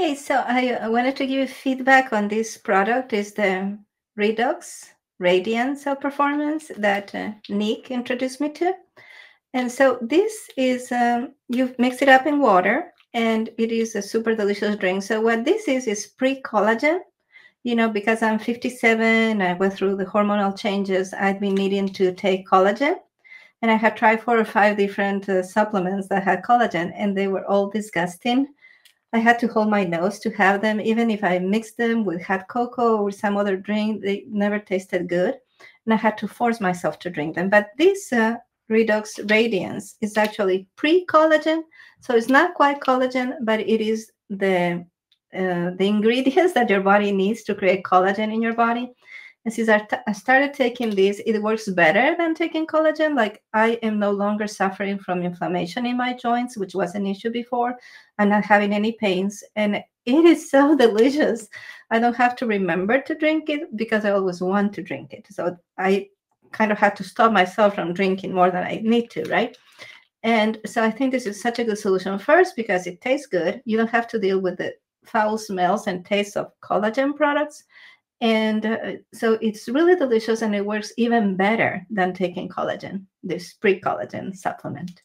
Hey, so I wanted to give you feedback on this product. Is the Redox Radiance Cell Performance that uh, Nick introduced me to. And so this is um, you mix it up in water, and it is a super delicious drink. So what this is is pre-collagen. You know, because I'm 57, I went through the hormonal changes. I've been needing to take collagen, and I had tried four or five different uh, supplements that had collagen, and they were all disgusting I had to hold my nose to have them. Even if I mixed them with hot cocoa or some other drink, they never tasted good. And I had to force myself to drink them. But this uh, Redox Radiance is actually pre collagen. So it's not quite collagen, but it is the uh, the ingredients that your body needs to create collagen in your body. And since I, I started taking this, it works better than taking collagen. Like I am no longer suffering from inflammation in my joints, which was an issue before. I'm not having any pains. And it is so delicious. I don't have to remember to drink it because I always want to drink it. So I kind of have to stop myself from drinking more than I need to, right? And so I think this is such a good solution. First, because it tastes good. You don't have to deal with the foul smells and tastes of collagen products. And uh, so it's really delicious and it works even better than taking collagen, this pre collagen supplement.